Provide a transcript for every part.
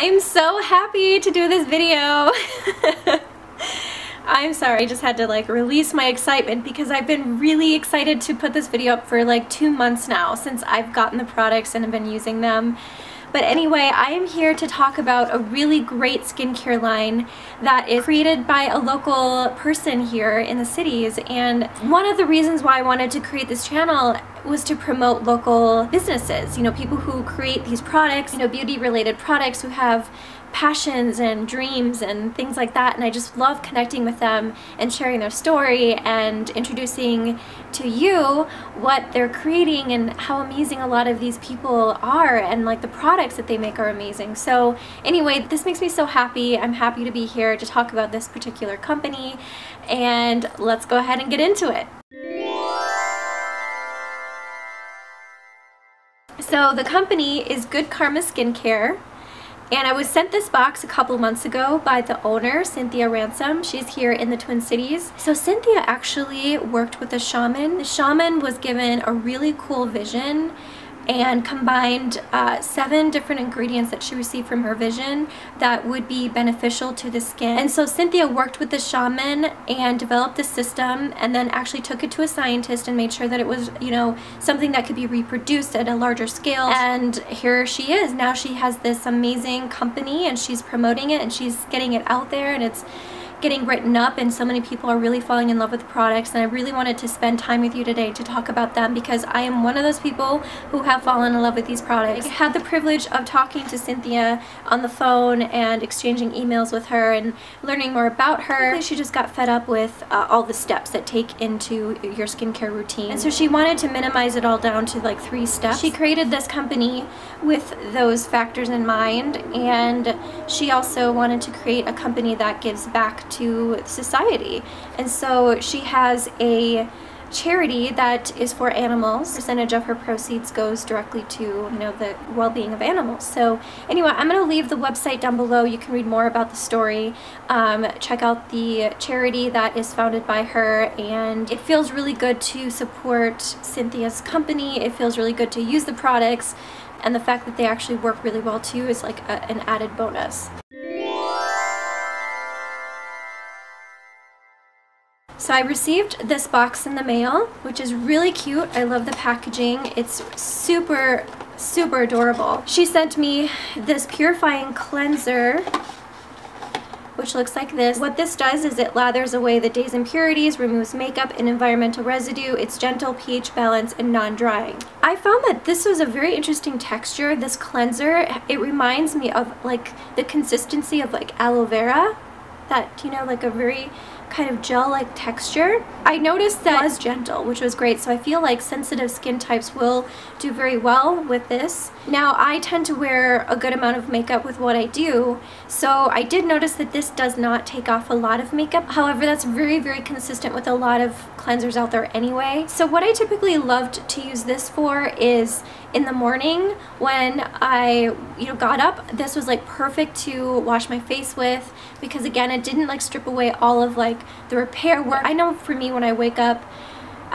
I'm so happy to do this video. I'm sorry, I just had to like release my excitement because I've been really excited to put this video up for like two months now since I've gotten the products and have been using them. But anyway, I am here to talk about a really great skincare line that is created by a local person here in the cities. And one of the reasons why I wanted to create this channel was to promote local businesses, you know, people who create these products, you know, beauty related products who have passions and dreams and things like that and I just love connecting with them and sharing their story and introducing to you what they're creating and how amazing a lot of these people are and like the products that they make are amazing. So anyway, this makes me so happy. I'm happy to be here to talk about this particular company and let's go ahead and get into it. So the company is Good Karma Skincare. And I was sent this box a couple months ago by the owner, Cynthia Ransom. She's here in the Twin Cities. So Cynthia actually worked with a shaman. The shaman was given a really cool vision and combined uh, seven different ingredients that she received from her vision that would be beneficial to the skin. And so Cynthia worked with the shaman and developed the system and then actually took it to a scientist and made sure that it was, you know, something that could be reproduced at a larger scale. And here she is. Now she has this amazing company and she's promoting it and she's getting it out there and it's getting written up and so many people are really falling in love with products and I really wanted to spend time with you today to talk about them because I am one of those people who have fallen in love with these products. I had the privilege of talking to Cynthia on the phone and exchanging emails with her and learning more about her. She just got fed up with uh, all the steps that take into your skincare routine and so she wanted to minimize it all down to like three steps. She created this company with those factors in mind and she also wanted to create a company that gives back to society. And so she has a charity that is for animals. percentage of her proceeds goes directly to, you know, the well-being of animals. So anyway, I'm going to leave the website down below. You can read more about the story. Um, check out the charity that is founded by her and it feels really good to support Cynthia's company. It feels really good to use the products and the fact that they actually work really well too is like a, an added bonus. So I received this box in the mail, which is really cute. I love the packaging. It's super, super adorable. She sent me this purifying cleanser which looks like this. What this does is it lathers away the day's impurities, removes makeup and environmental residue. It's gentle, pH balance, and non-drying. I found that this was a very interesting texture, this cleanser. It reminds me of like the consistency of like aloe vera. That, you know, like a very kind of gel-like texture. I noticed that it was gentle, which was great, so I feel like sensitive skin types will do very well with this. Now, I tend to wear a good amount of makeup with what I do, so I did notice that this does not take off a lot of makeup. However, that's very, very consistent with a lot of cleansers out there anyway. So what I typically loved to use this for is in the morning when I you know got up this was like perfect to wash my face with because again it didn't like strip away all of like the repair work I know for me when I wake up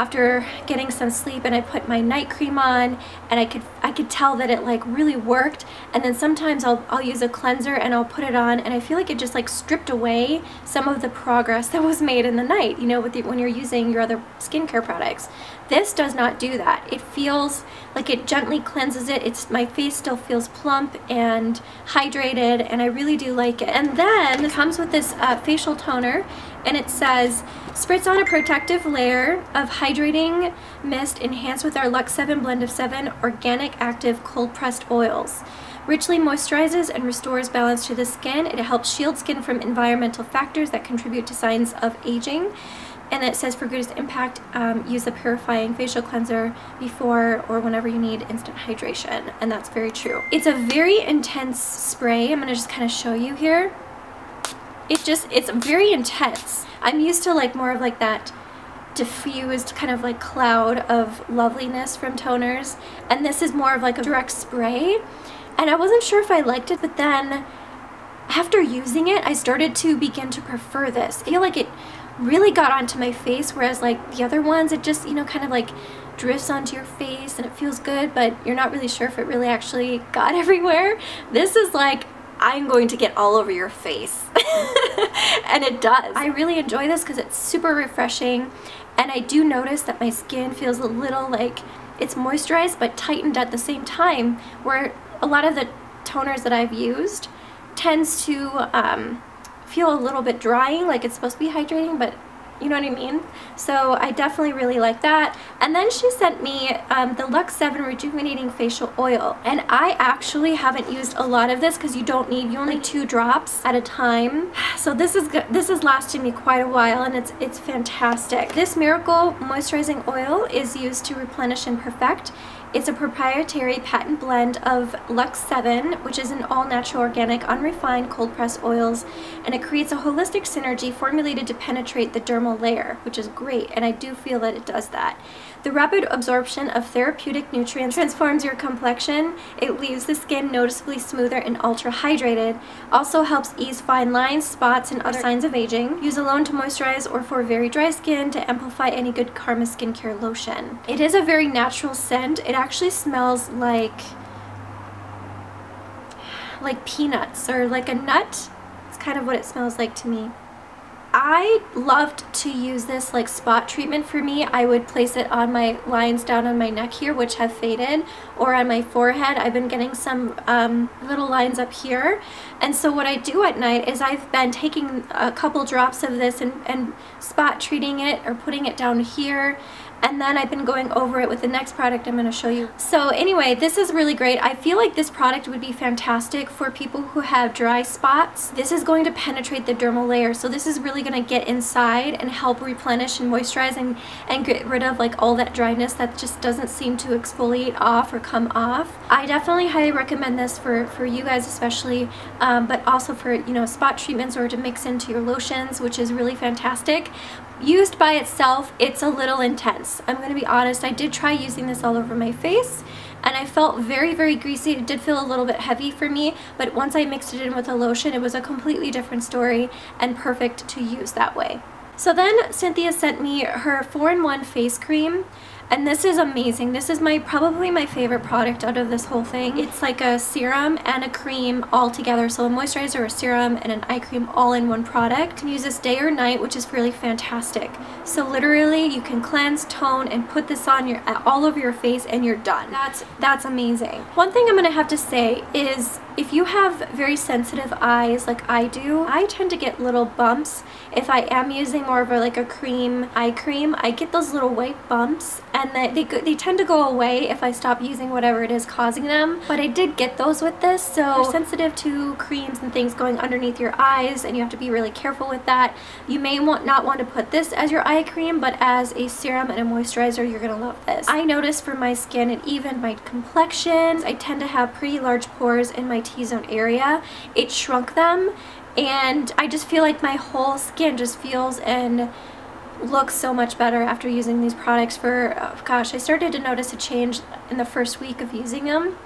after getting some sleep and I put my night cream on and I could I could tell that it like really worked. And then sometimes I'll, I'll use a cleanser and I'll put it on and I feel like it just like stripped away some of the progress that was made in the night you know with the, when you're using your other skincare products. This does not do that. It feels like it gently cleanses it. It's my face still feels plump and hydrated and I really do like it. And then it comes with this uh, facial toner and it says spritz on a protective layer of hydrating mist enhanced with our Lux 7 blend of 7 organic active cold pressed oils. Richly moisturizes and restores balance to the skin. It helps shield skin from environmental factors that contribute to signs of aging. And it says for greatest impact um, use a purifying facial cleanser before or whenever you need instant hydration and that's very true. It's a very intense spray. I'm gonna just kind of show you here it just, it's very intense. I'm used to like more of like that diffused kind of like cloud of loveliness from toners and this is more of like a direct spray and I wasn't sure if I liked it but then after using it I started to begin to prefer this. I feel like it really got onto my face whereas like the other ones it just you know kind of like drifts onto your face and it feels good but you're not really sure if it really actually got everywhere. This is like I'm going to get all over your face. and it does. I really enjoy this because it's super refreshing and I do notice that my skin feels a little like it's moisturized but tightened at the same time where a lot of the toners that I've used tends to um, feel a little bit drying like it's supposed to be hydrating but you know what I mean? So I definitely really like that. And then she sent me um, the Lux 7 Rejuvenating Facial Oil. And I actually haven't used a lot of this because you don't need, you only two drops at a time. So this is this has lasted me quite a while and it's, it's fantastic. This Miracle Moisturizing Oil is used to replenish and perfect it's a proprietary patent blend of Lux 7, which is an all-natural organic unrefined cold pressed oils, and it creates a holistic synergy formulated to penetrate the dermal layer, which is great, and I do feel that it does that. The rapid absorption of therapeutic nutrients transforms your complexion. It leaves the skin noticeably smoother and ultra hydrated. Also helps ease fine lines, spots, and other signs of aging. Use alone to moisturize or for very dry skin to amplify any good Karma skincare lotion. It is a very natural scent. It actually smells like like peanuts or like a nut. It's kind of what it smells like to me. I loved to use this like spot treatment for me. I would place it on my lines down on my neck here, which have faded, or on my forehead. I've been getting some um, little lines up here. And so what I do at night is I've been taking a couple drops of this and, and spot treating it or putting it down here and then I've been going over it with the next product I'm going to show you. So anyway, this is really great. I feel like this product would be fantastic for people who have dry spots. This is going to penetrate the dermal layer, so this is really going to get inside and help replenish and moisturize and, and get rid of like all that dryness that just doesn't seem to exfoliate off or come off. I definitely highly recommend this for, for you guys especially, um, but also for, you know, spot treatments or to mix into your lotions, which is really fantastic. Used by itself, it's a little intense. I'm going to be honest, I did try using this all over my face and I felt very, very greasy. It did feel a little bit heavy for me, but once I mixed it in with a lotion, it was a completely different story and perfect to use that way. So then Cynthia sent me her 4-in-1 face cream and this is amazing. This is my probably my favorite product out of this whole thing. It's like a serum and a cream all together. So a moisturizer, a serum, and an eye cream all in one product. You can use this day or night, which is really fantastic. So literally you can cleanse, tone, and put this on your all over your face and you're done. That's, that's amazing. One thing I'm gonna have to say is if you have very sensitive eyes like I do, I tend to get little bumps. If I am using more of a, like a cream eye cream, I get those little white bumps and they, they, they tend to go away if I stop using whatever it is causing them. But I did get those with this, so you're sensitive to creams and things going underneath your eyes and you have to be really careful with that. You may want not want to put this as your eye cream, but as a serum and a moisturizer, you're going to love this. I noticed for my skin and even my complexion, I tend to have pretty large pores in my my T-zone area, it shrunk them and I just feel like my whole skin just feels and looks so much better after using these products for, oh gosh, I started to notice a change in the first week of using them.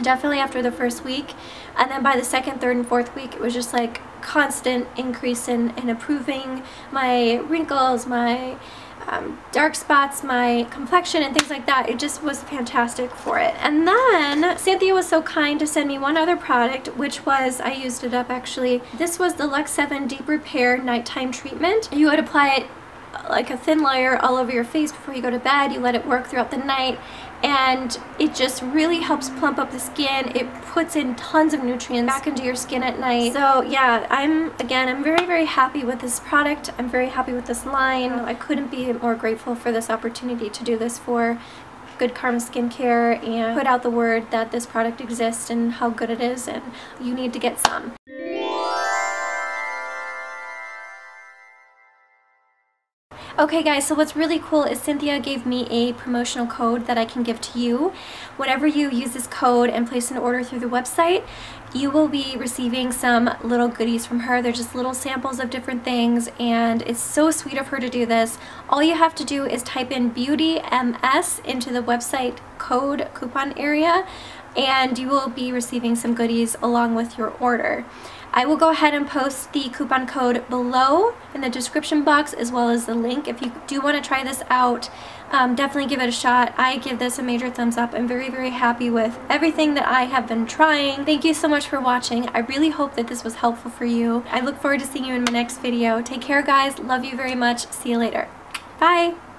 Definitely after the first week. And then by the second, third, and fourth week, it was just like constant increase in, in improving my wrinkles, my um, dark spots, my complexion, and things like that. It just was fantastic for it. And then Cynthia was so kind to send me one other product, which was, I used it up actually. This was the Lux 7 Deep Repair Nighttime Treatment. You would apply it like a thin layer all over your face before you go to bed. You let it work throughout the night and it just really helps plump up the skin. It puts in tons of nutrients back into your skin at night. So yeah, I'm, again, I'm very, very happy with this product. I'm very happy with this line. I couldn't be more grateful for this opportunity to do this for Good Karma Skincare and put out the word that this product exists and how good it is and you need to get some. Okay guys, so what's really cool is Cynthia gave me a promotional code that I can give to you. Whenever you use this code and place an order through the website, you will be receiving some little goodies from her. They're just little samples of different things and it's so sweet of her to do this. All you have to do is type in Beauty MS into the website code coupon area and you will be receiving some goodies along with your order. I will go ahead and post the coupon code below in the description box as well as the link. If you do want to try this out, um, definitely give it a shot. I give this a major thumbs up. I'm very, very happy with everything that I have been trying. Thank you so much for watching. I really hope that this was helpful for you. I look forward to seeing you in my next video. Take care, guys. Love you very much. See you later. Bye.